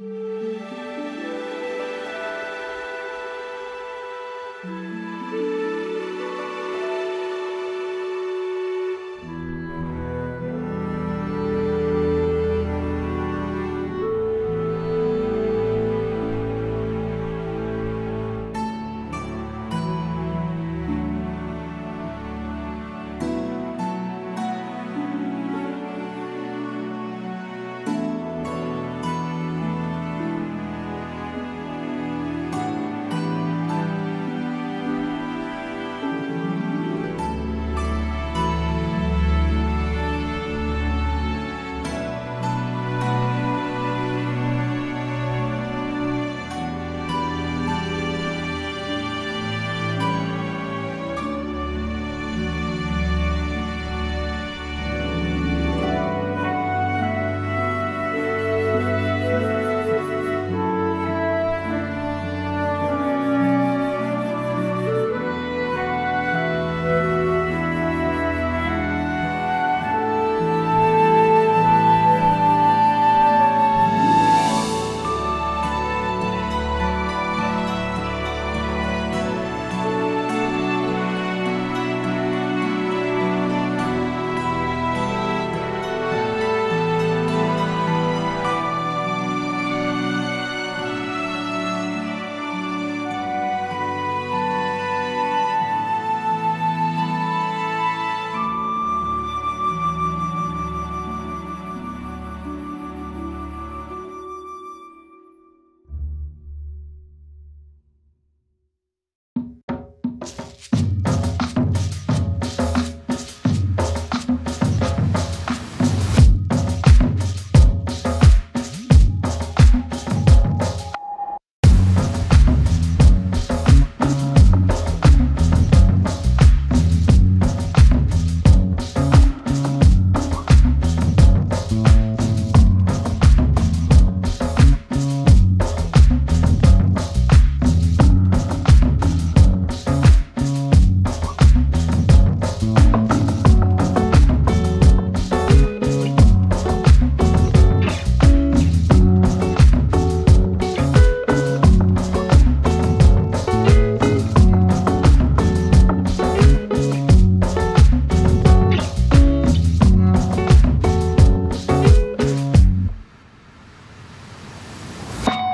you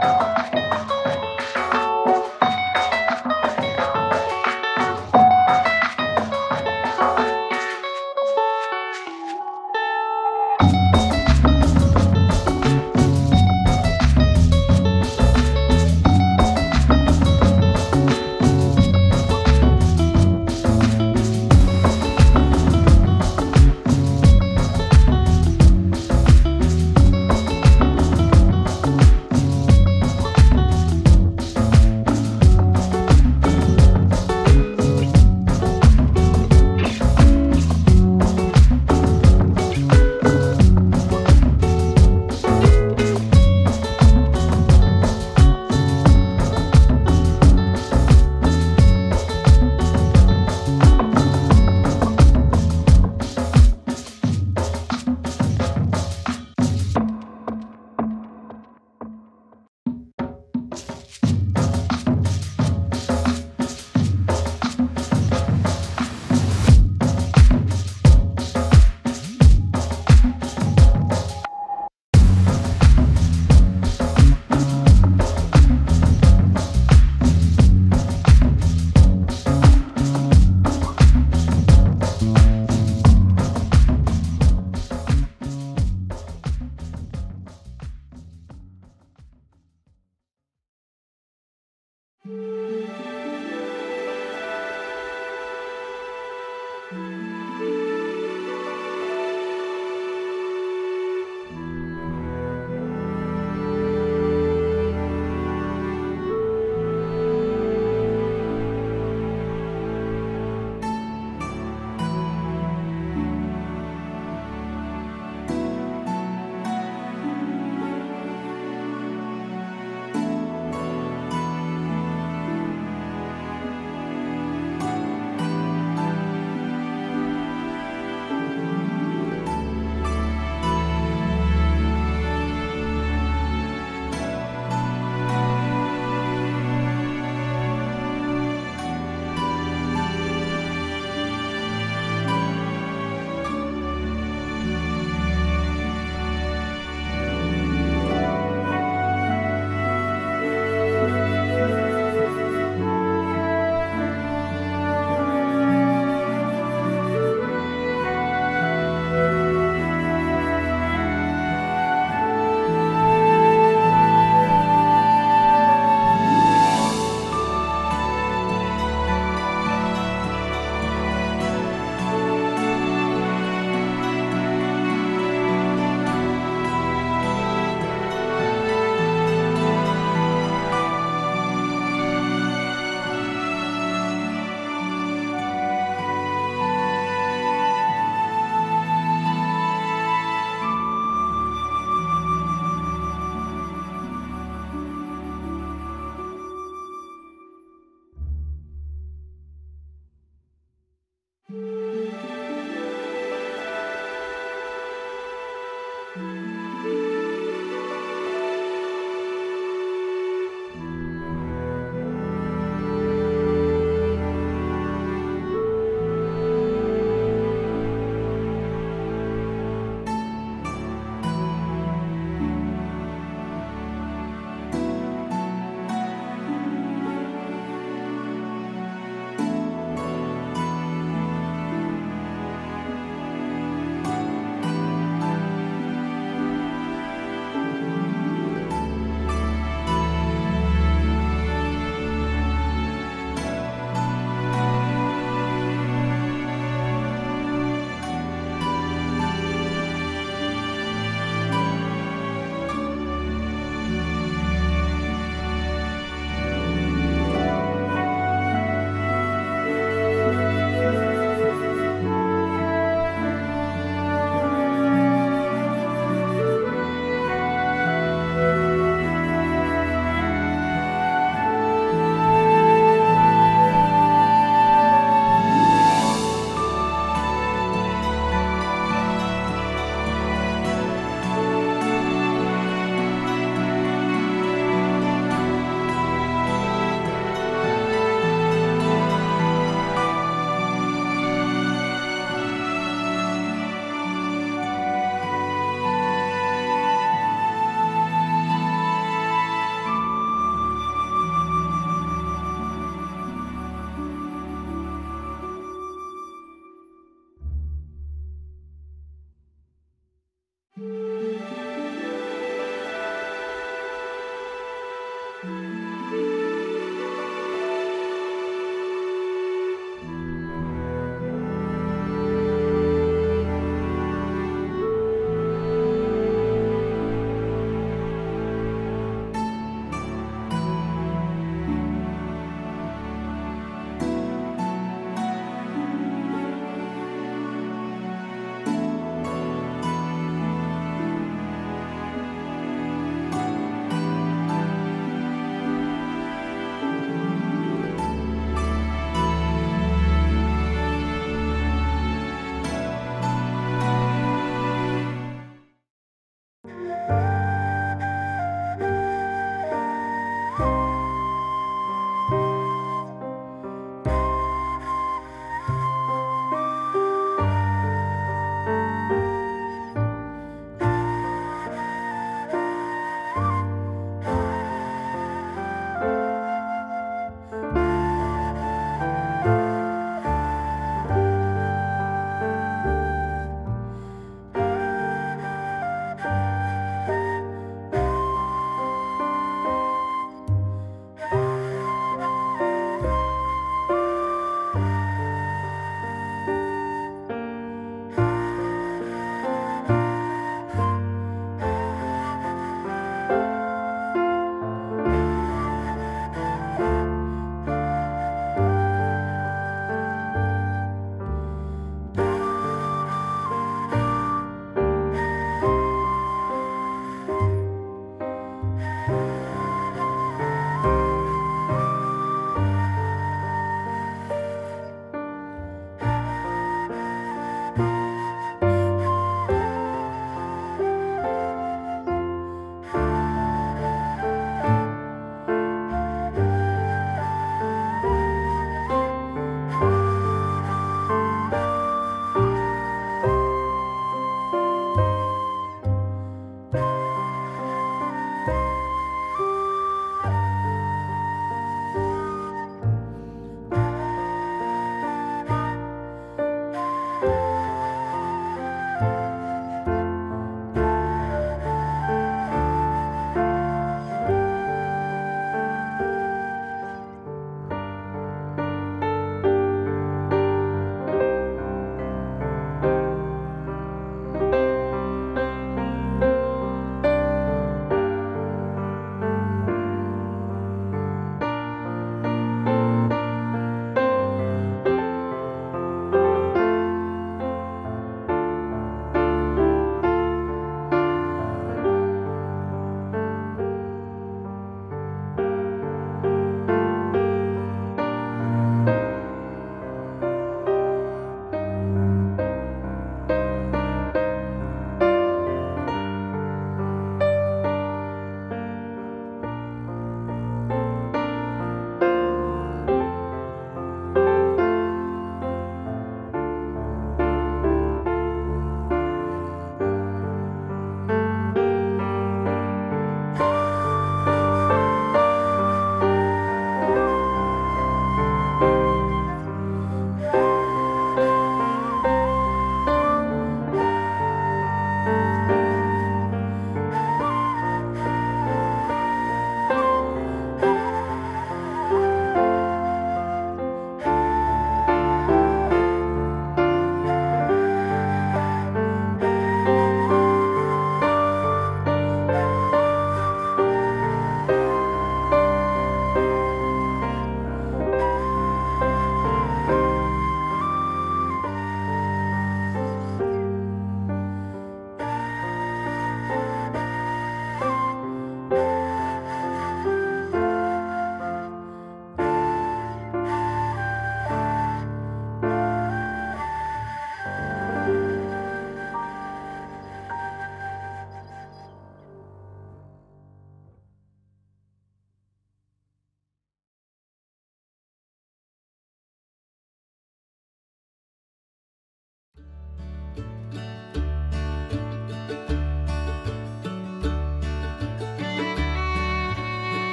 Bye.